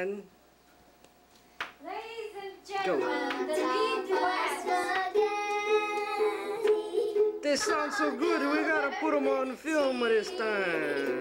Ladies and gentlemen, the lead They sound so good, we gotta put them on film this time.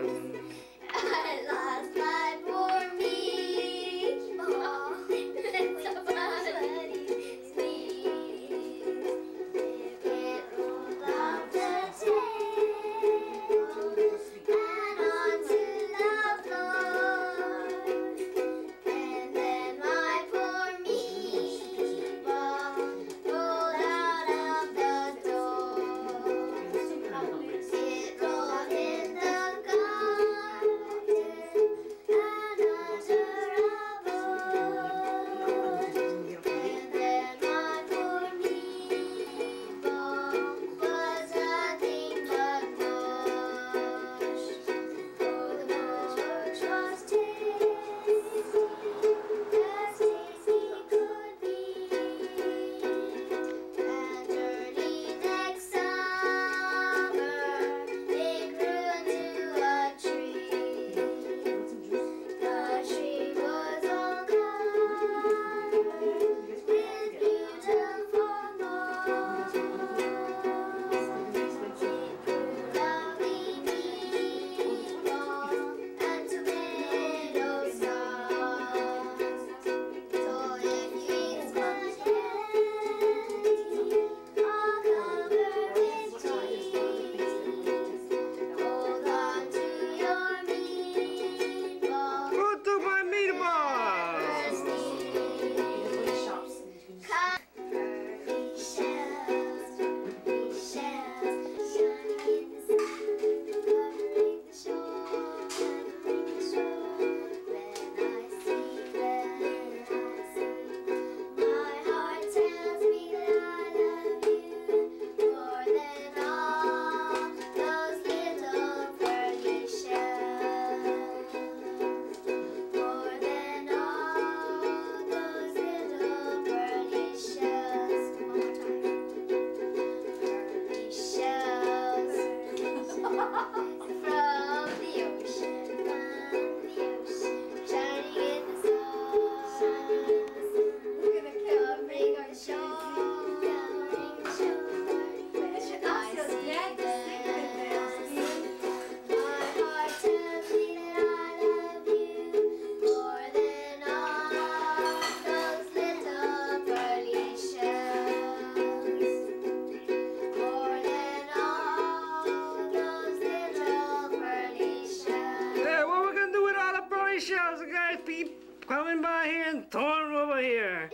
Coming by here and Thorn over here.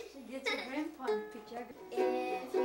Grandpa picture. If